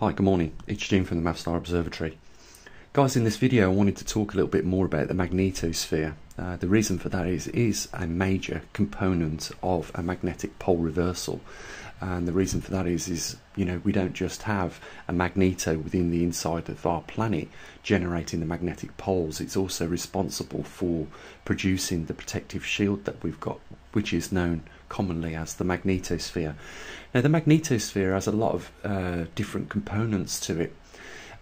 Hi, good morning. It's Jim from the Mavstar Observatory. Guys, in this video I wanted to talk a little bit more about the magnetosphere. Uh, the reason for that is it is a major component of a magnetic pole reversal. And the reason for that is, is you know, we don't just have a magneto within the inside of our planet generating the magnetic poles. It's also responsible for producing the protective shield that we've got, which is known commonly as the magnetosphere. Now, the magnetosphere has a lot of uh, different components to it.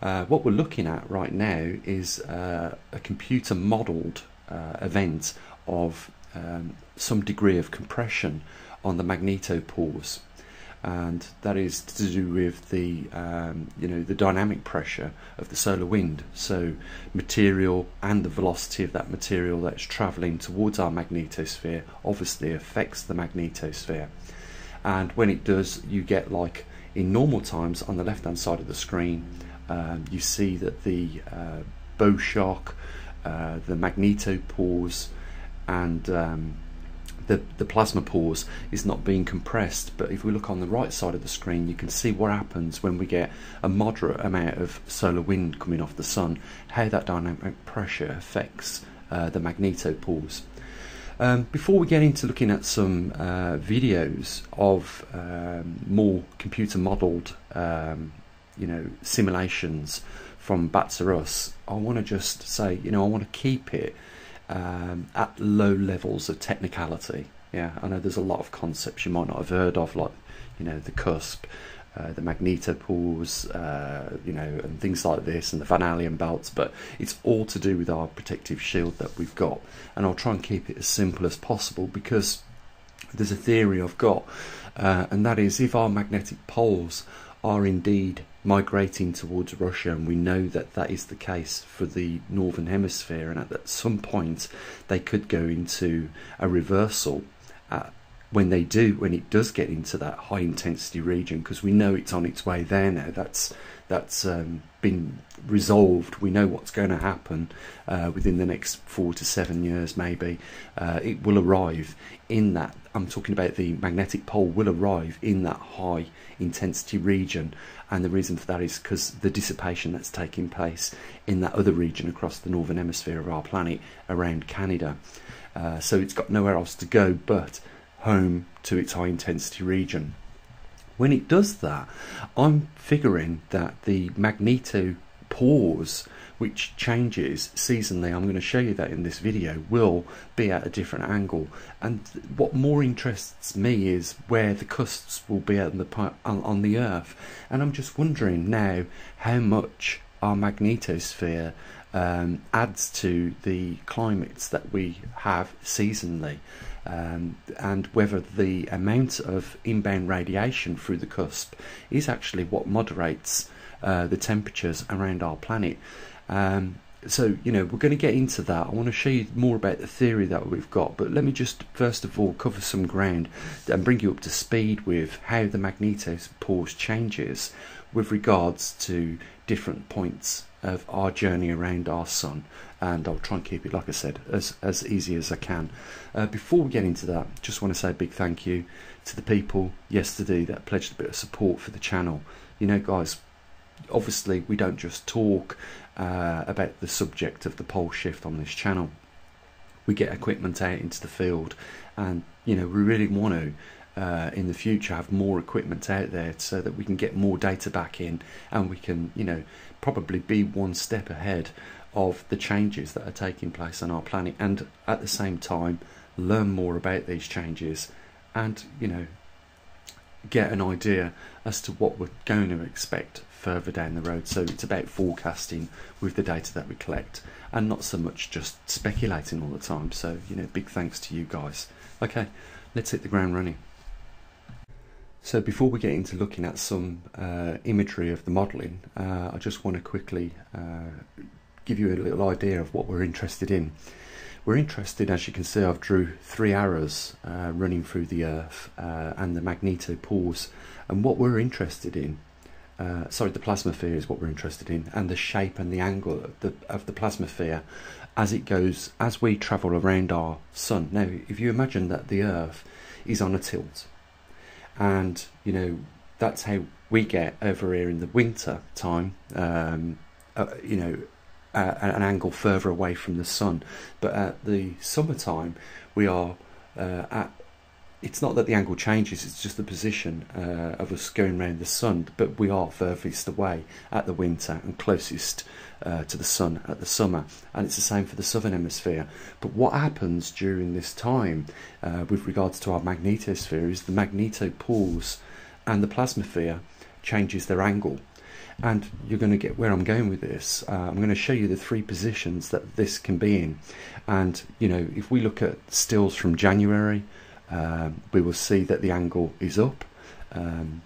Uh, what we're looking at right now is uh, a computer modelled uh, event of um, some degree of compression on the magnetopause and that is to do with the um, you know the dynamic pressure of the solar wind. So material and the velocity of that material that's traveling towards our magnetosphere obviously affects the magnetosphere. And when it does you get like in normal times on the left hand side of the screen um, you see that the uh, bow shock uh, the magnetopause and um, the, the plasmapause is not being compressed but if we look on the right side of the screen you can see what happens when we get a moderate amount of solar wind coming off the sun how that dynamic pressure affects uh, the magnetopause um, before we get into looking at some uh, videos of um, more computer modelled um, you know simulations from BATS-R-US I want to just say you know I want to keep it um, at low levels of technicality. Yeah, I know there's a lot of concepts you might not have heard of, like you know the cusp, uh, the magnetopause, uh, you know, and things like this, and the Van Allen belts. But it's all to do with our protective shield that we've got, and I'll try and keep it as simple as possible because there's a theory I've got, uh, and that is if our magnetic poles are indeed migrating towards Russia, and we know that that is the case for the northern hemisphere. And at some point, they could go into a reversal. Uh, when they do, when it does get into that high intensity region, because we know it's on its way there now. That's that's um, been resolved. We know what's going to happen uh, within the next four to seven years, maybe. Uh, it will arrive in that. I'm talking about the magnetic pole will arrive in that high intensity region, and the reason for that is because the dissipation that's taking place in that other region across the northern hemisphere of our planet around Canada. Uh, so it's got nowhere else to go but home to its high intensity region. When it does that, I'm figuring that the magneto pores which changes seasonally I'm going to show you that in this video will be at a different angle and what more interests me is where the cusps will be on the on the earth and I'm just wondering now how much our magnetosphere um, adds to the climates that we have seasonally um, and whether the amount of inbound radiation through the cusp is actually what moderates uh, the temperatures around our planet. Um, so, you know, we're going to get into that. I want to show you more about the theory that we've got, but let me just first of all cover some ground and bring you up to speed with how the magnetopause changes with regards to different points of our journey around our sun. And I'll try and keep it like I said as, as easy as I can. Uh, before we get into that just want to say a big thank you to the people yesterday that pledged a bit of support for the channel. You know guys obviously we don't just talk uh, about the subject of the pole shift on this channel. We get equipment out into the field and you know we really want to uh, in the future have more equipment out there so that we can get more data back in and we can you know probably be one step ahead of the changes that are taking place on our planet and at the same time learn more about these changes and you know get an idea as to what we're going to expect further down the road so it's about forecasting with the data that we collect and not so much just speculating all the time so you know big thanks to you guys okay let's hit the ground running so before we get into looking at some uh, imagery of the modelling, uh, I just want to quickly uh, give you a little idea of what we're interested in. We're interested, as you can see, I've drew three arrows uh, running through the Earth uh, and the magnetopause. And what we're interested in, uh, sorry, the plasmasphere is what we're interested in, and the shape and the angle of the, of the plasmasphere as it goes, as we travel around our sun. Now, if you imagine that the Earth is on a tilt, and you know that's how we get over here in the winter time, um, uh, you know, an angle further away from the sun. But at the summertime, we are uh, at. It's not that the angle changes; it's just the position uh, of us going around the sun. But we are furthest away at the winter and closest uh, to the sun at the summer, and it's the same for the southern hemisphere. But what happens during this time, uh, with regards to our magnetosphere, is the magnetopause and the plasmasphere changes their angle and you're going to get where I'm going with this. Uh, I'm going to show you the three positions that this can be in. And, you know, if we look at stills from January, um, we will see that the angle is up, um,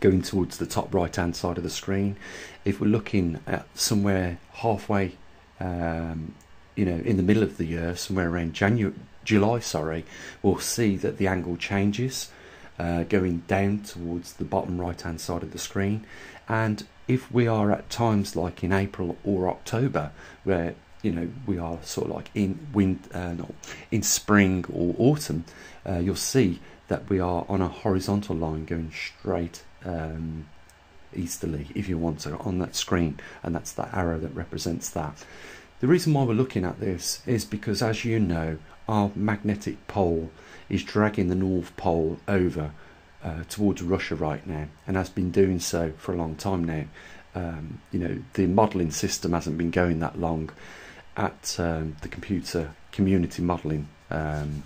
going towards the top right hand side of the screen. If we're looking at somewhere halfway, um, you know, in the middle of the year, somewhere around January, July, sorry, we'll see that the angle changes. Uh, going down towards the bottom right hand side of the screen and if we are at times like in April or October, where you know we are sort of like in wind, uh, not in spring or autumn, uh, you'll see that we are on a horizontal line going straight um, easterly, if you want to, on that screen, and that's that arrow that represents that. The reason why we're looking at this is because, as you know, our magnetic pole is dragging the North Pole over uh, towards Russia right now and has been doing so for a long time now. Um, you know, the modelling system hasn't been going that long at um, the computer community modelling um,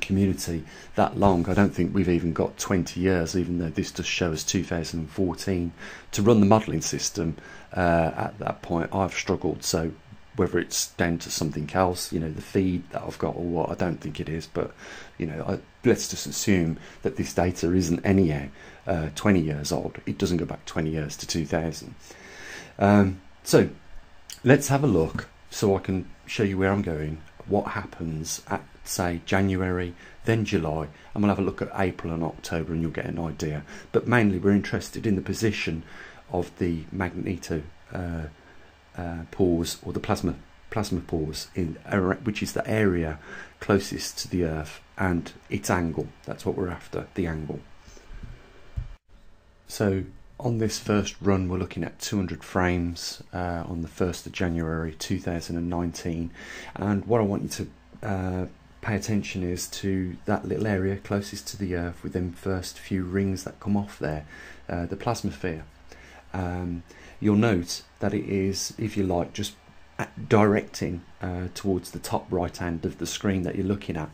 community that long. I don't think we've even got 20 years, even though this does show us 2014 to run the modelling system. Uh, at that point, I've struggled. So whether it's down to something else, you know, the feed that I've got or what, I don't think it is, but you know, I, let's just assume that this data isn't anyhow uh, 20 years old. It doesn't go back 20 years to 2000. Um, so let's have a look so I can show you where I'm going, what happens at say January, then July, and we'll have a look at April and October and you'll get an idea. But mainly we're interested in the position of the magneto uh, uh, pores or the plasma plasmapause in which is the area closest to the earth and its angle. That's what we're after the angle. So on this first run we're looking at 200 frames uh, on the 1st of January 2019 and what I want you to uh, pay attention is to that little area closest to the earth with them first few rings that come off there uh, the plasmasphere um, you'll note that it is, if you like, just directing uh, towards the top right hand of the screen that you're looking at.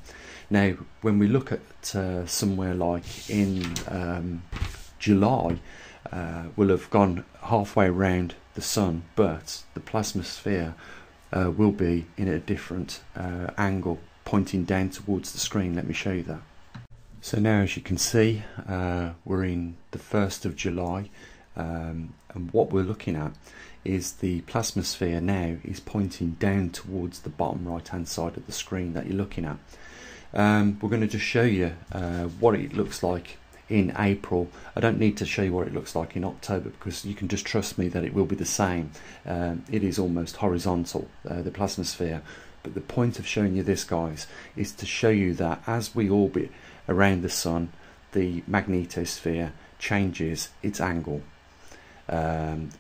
Now, when we look at uh, somewhere like in um, July, uh, we'll have gone halfway around the sun, but the plasma sphere uh, will be in a different uh, angle, pointing down towards the screen. Let me show you that. So now, as you can see, uh, we're in the 1st of July. Um, and what we're looking at is the plasma sphere now is pointing down towards the bottom right hand side of the screen that you're looking at. Um, we're going to just show you uh, what it looks like in April. I don't need to show you what it looks like in October because you can just trust me that it will be the same. Um, it is almost horizontal, uh, the plasma sphere. But the point of showing you this, guys, is to show you that as we orbit around the Sun, the magnetosphere changes its angle. Um,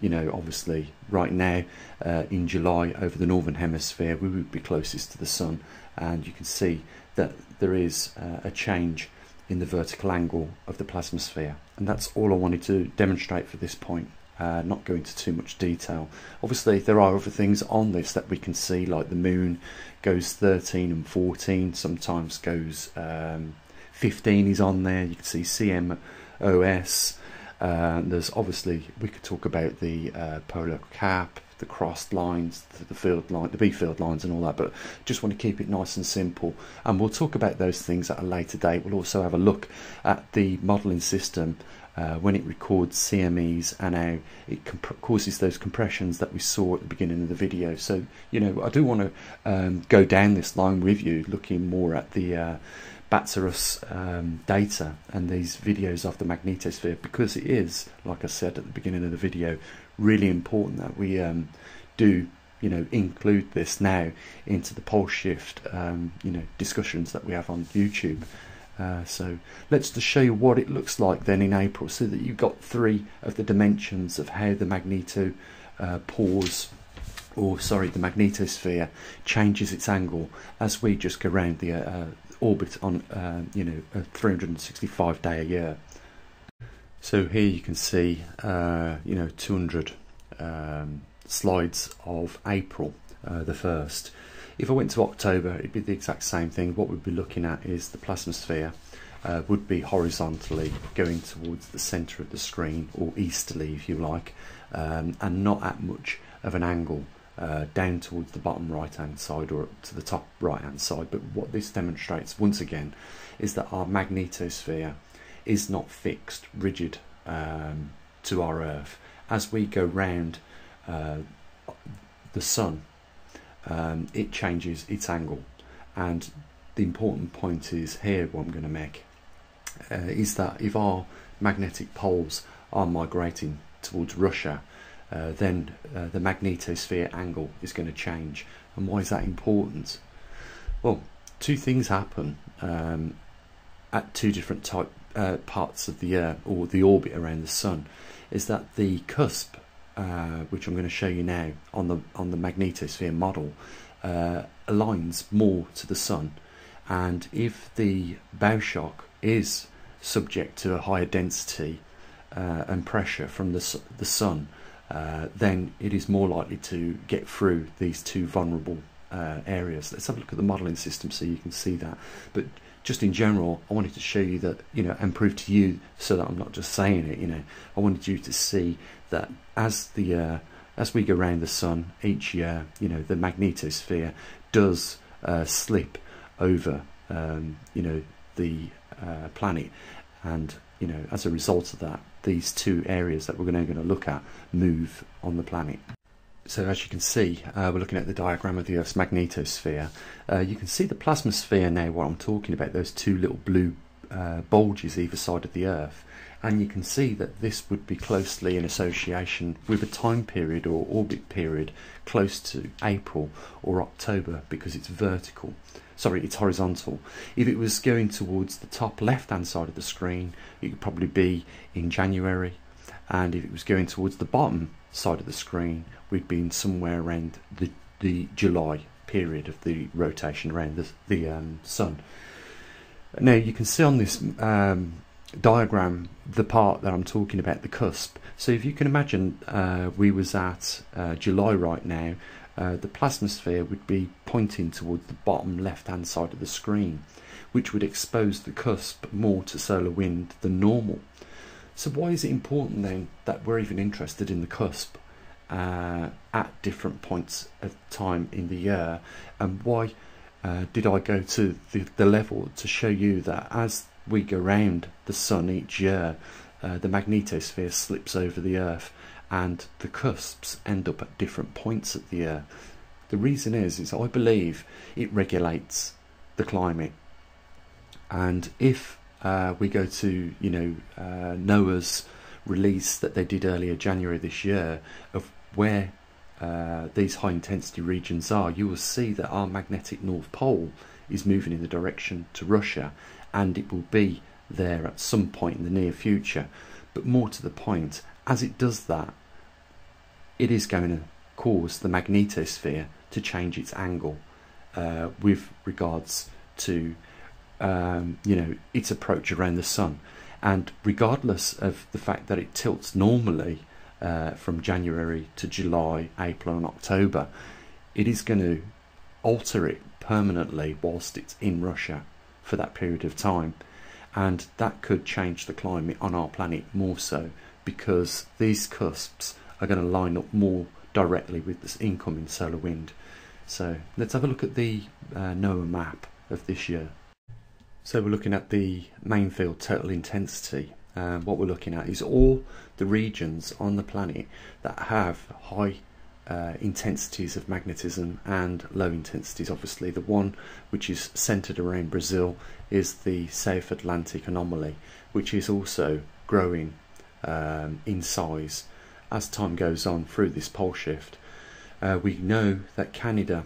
you know, obviously, right now uh, in July over the northern hemisphere, we would be closest to the sun, and you can see that there is uh, a change in the vertical angle of the plasmasphere, and that's all I wanted to demonstrate for this point. Uh, not go into too much detail. Obviously, there are other things on this that we can see, like the moon goes 13 and 14, sometimes goes um, 15 is on there. You can see CMOS. Uh, there's obviously we could talk about the uh, polar cap, the crossed lines, the, the field line, the B field lines, and all that. But just want to keep it nice and simple. And we'll talk about those things at a later date. We'll also have a look at the modelling system uh, when it records CMEs and how it causes those compressions that we saw at the beginning of the video. So, you know, I do want to um, go down this line with you, looking more at the uh, BATS-R-US um, data and these videos of the magnetosphere because it is, like I said at the beginning of the video, really important that we um, do you know include this now into the pole shift um, you know discussions that we have on YouTube Uh, so let's just show you what it looks like then in April. So that you've got three of the dimensions of how the magneto uh, or sorry the magnetosphere changes its angle as we just go around the uh, orbit on uh, you know a 365 day a year. So here you can see uh, you know 200 um, slides of April uh, the 1st if I went to October, it'd be the exact same thing. What we'd be looking at is the plasmasphere uh, would be horizontally going towards the centre of the screen, or easterly if you like, um, and not at much of an angle uh, down towards the bottom right hand side or up to the top right hand side. But what this demonstrates, once again, is that our magnetosphere is not fixed, rigid um, to our Earth. As we go round uh, the Sun, um, it changes its angle. And the important point is here, what I'm going to make, uh, is that if our magnetic poles are migrating towards Russia, uh, then uh, the magnetosphere angle is going to change. And why is that important? Well, two things happen um, at two different type uh, parts of the or the orbit around the Sun. Is that the cusp uh, which I'm going to show you now on the on the magnetosphere model, uh, aligns more to the sun. And if the bow shock is subject to a higher density uh, and pressure from the the sun, uh, then it is more likely to get through these two vulnerable uh, areas. Let's have a look at the modelling system so you can see that. But just in general, I wanted to show you that, you know, and prove to you so that I'm not just saying it, you know, I wanted you to see that as the uh, as we go around the sun each year, you know, the magnetosphere does uh, slip over, um, you know, the uh, planet, and you know, as a result of that, these two areas that we're going to look at move on the planet. So as you can see, uh, we're looking at the diagram of the Earth's magnetosphere. Uh, you can see the plasmasphere now, what I'm talking about, those two little blue uh, bulges either side of the Earth. And you can see that this would be closely in association with a time period or orbit period close to April or October because it's vertical. Sorry it's horizontal. If it was going towards the top left hand side of the screen it could probably be in January and if it was going towards the bottom side of the screen we'd be somewhere around the, the July period of the rotation around the, the um, sun now you can see on this um, diagram the part that I'm talking about, the cusp. So if you can imagine uh, we was at uh, July right now, uh, the plasmasphere would be pointing towards the bottom left hand side of the screen, which would expose the cusp more to solar wind than normal. So why is it important then that we're even interested in the cusp uh, at different points of time in the year and why uh, did I go to the, the level to show you that as we go round the sun each year, uh, the magnetosphere slips over the Earth and the cusps end up at different points of the year. The reason is, is I believe it regulates the climate. And if uh, we go to, you know, uh, NOAA's release that they did earlier January this year of where uh, these high intensity regions are, you will see that our magnetic north pole is moving in the direction to Russia and it will be there at some point in the near future. But more to the point, as it does that, it is going to cause the magnetosphere to change its angle uh, with regards to um, you know its approach around the sun. And regardless of the fact that it tilts normally uh, from January to July, April, and October, it is going to alter it permanently whilst it's in Russia for that period of time. And that could change the climate on our planet more so because these cusps are going to line up more directly with this incoming solar wind. So let's have a look at the uh, NOAA map of this year. So we're looking at the main field total intensity. Um, what we're looking at is all the regions on the planet that have high uh, intensities of magnetism and low intensities. Obviously, the one which is centered around Brazil is the South Atlantic anomaly, which is also growing um, in size as time goes on through this pole shift. Uh, we know that Canada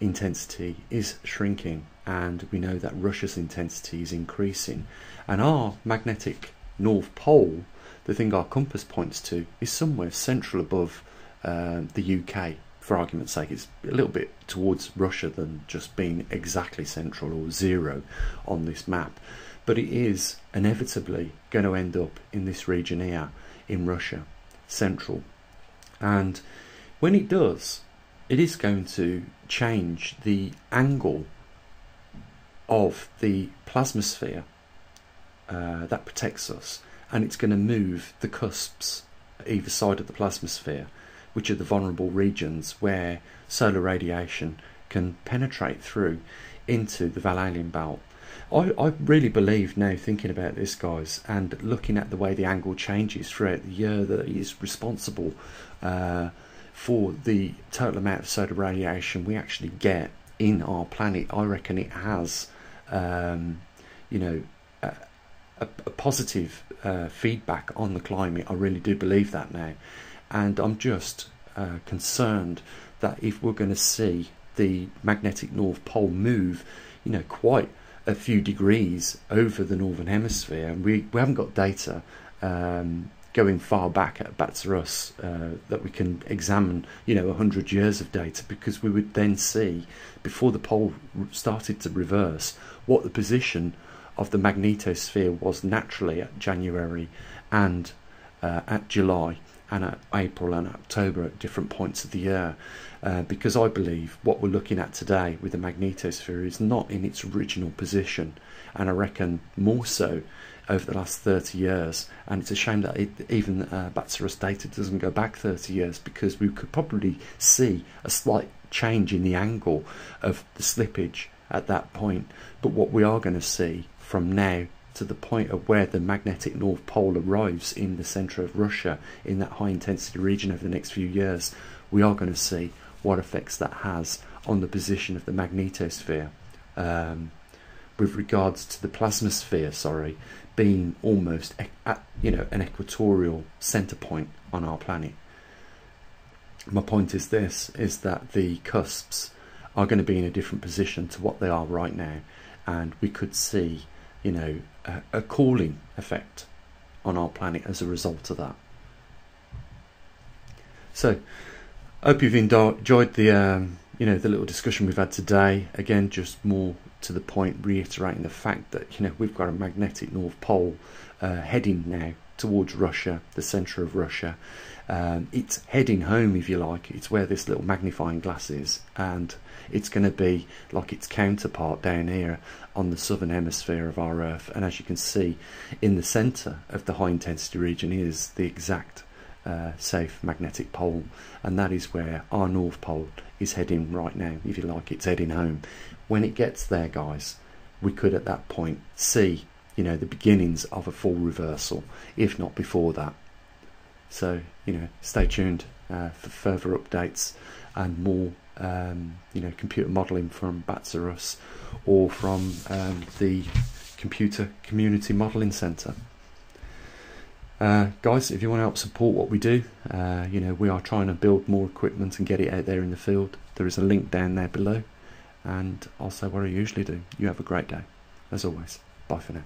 intensity is shrinking and we know that Russia's intensity is increasing. And our magnetic north pole, the thing our compass points to, is somewhere central above uh, the UK. For argument's sake, it's a little bit towards Russia than just being exactly central or zero on this map. But it is inevitably going to end up in this region here in Russia, central. And when it does, it is going to change the angle of the plasmasphere uh, that protects us and it's going to move the cusps either side of the plasmasphere which are the vulnerable regions where solar radiation can penetrate through into the Van Allen belt. I, I really believe now thinking about this guys and looking at the way the angle changes throughout the year that is responsible uh, for the total amount of solar radiation we actually get in our planet I reckon it has um, you know, a, a, positive uh, feedback on the climate. I really do believe that now, and I'm just uh, concerned that if we're going to see the magnetic north pole move, you know, quite a few degrees over the northern hemisphere, and we, we haven't got data um, going far back at BATS-R-US uh, that we can examine, you know, 100 years of data because we would then see, before the pole started to reverse, what the position of the magnetosphere was naturally at January and uh, at July and at April and October at different points of the year. Uh, because I believe what we're looking at today with the magnetosphere is not in its original position, and I reckon more so over the last 30 years. And it's a shame that it, even uh, data doesn't go back 30 years because we could probably see a slight change in the angle of the slippage at that point. But what we are going to see from now to the point of where the magnetic North Pole arrives in the centre of Russia in that high intensity region over the next few years, we are going to see what effects that has on the position of the magnetosphere. Um, with regards to the plasmasphere, sorry, being almost at you know an equatorial center point on our planet. My point is this: is that the cusps are going to be in a different position to what they are right now, and we could see, you know, a, a cooling effect on our planet as a result of that. So, hope you've enjoyed the um, you know the little discussion we've had today. Again, just more to the point, reiterating the fact that you know we've got a magnetic north pole uh, heading now towards Russia, the centre of Russia. Um, it's heading home, if you like. It's where this little magnifying glass is, and it's going to be like its counterpart down here on the southern hemisphere of our Earth. And as you can see, in the centre of the high intensity region is the exact uh, safe magnetic pole, and that is where our North Pole is heading right now. If you like, it's heading home. When it gets there, guys, we could at that point see you know the beginnings of a full reversal, if not before that. So you know, stay tuned uh, for further updates and more um, you know computer modelling from BATS-R-US or from um, the Computer Community Modelling Centre. Uh, guys, if you want to help support what we do, uh, you know we are trying to build more equipment and get it out there in the field. There is a link down there below, and I'll say what I usually do. You have a great day, as always. Bye for now.